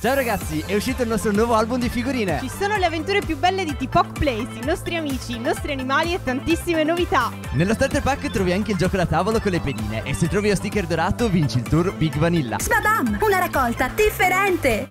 Ciao ragazzi, è uscito il nostro nuovo album di figurine. Ci sono le avventure più belle di Tipoc Place, i nostri amici, i nostri animali e tantissime novità. Nello starter pack trovi anche il gioco da tavolo con le pedine e se trovi lo sticker dorato vinci il tour Big Vanilla. Sbabam! Una raccolta differente!